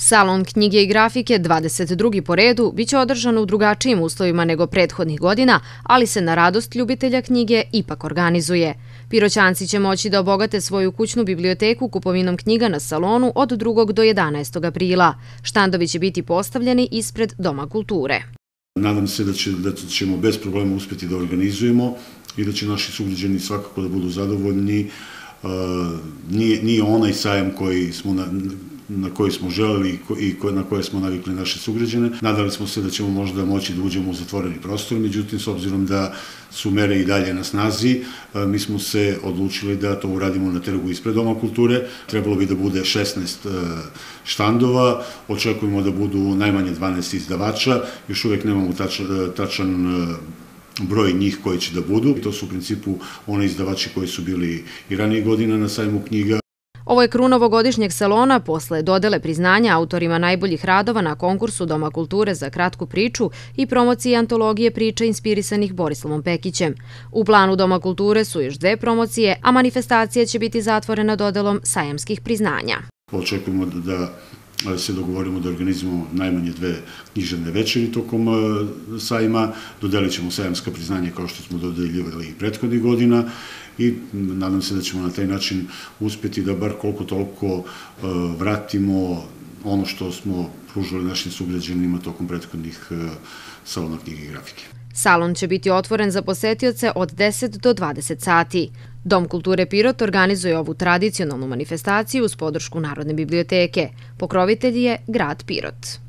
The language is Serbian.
Salon knjige i grafike 22. po redu biće održan u drugačijim uslovima nego prethodnih godina, ali se na radost ljubitelja knjige ipak organizuje. Piroćanci će moći da obogate svoju kućnu biblioteku kupovinom knjiga na salonu od 2. do 11. aprila. Štandovi će biti postavljeni ispred Doma kulture. Nadam se da, će, da ćemo bez problema uspeti da organizujemo i da će naši sugrađani svakako da budu zadovoljni. Nije, nije onaj sajam koji smo na, na koji smo želeli i na koje smo navikli naše sugrađane. Nadali smo se da ćemo možda moći da uđemo u zatvoreni prostor, međutim, s obzirom da su mere i dalje na snazi, mi smo se odlučili da to uradimo na trgu ispred Doma kulture. Trebalo bi da bude 16 štandova, očekujemo da budu najmanje 12 izdavača, još uvek nemamo tačan, tačan broj njih koji će da budu. To su u principu one izdavači koji su bili i ranije godina na sajmu knjiga. Ovo je krun ovogodišnjeg salona posle dodele priznanja autorima najboljih radova na konkursu Doma kulture za kratku priču i promociji antologije priča inspirisanih Borislavom Pekićem. U planu Doma kulture su još dve promocije, a manifestacija će biti zatvorena dodelom sajamskih priznanja. Očekujemo da se dogovorimo da organizujemo najmanje dve književne večeri tokom sajma. Dodelit ćemo sajamska priznanja kao što smo dodeljivali i prethodnih godina i nadam se da ćemo na taj način uspeti da bar koliko toliko vratimo ono što smo pružili našim sugrađanima tokom prethodnih salona knjige i grafike. Salon će biti otvoren za posetioce od 10 do 20 sati. Dom kulture Pirot organizuje ovu tradicionalnu manifestaciju uz podršku Narodne biblioteke. Pokrovitelj je grad Pirot.